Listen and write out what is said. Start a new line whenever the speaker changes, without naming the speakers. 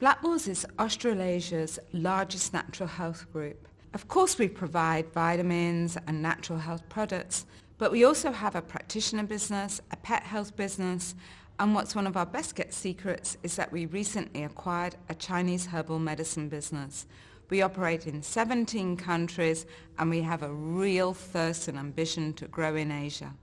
Blackmores is Australasia's largest natural health group. Of course we provide vitamins and natural health products, but we also have a practitioner business, a pet health business, and what's one of our best kept secrets is that we recently acquired a Chinese herbal medicine business. We operate in 17 countries and we have a real thirst and ambition to grow in Asia.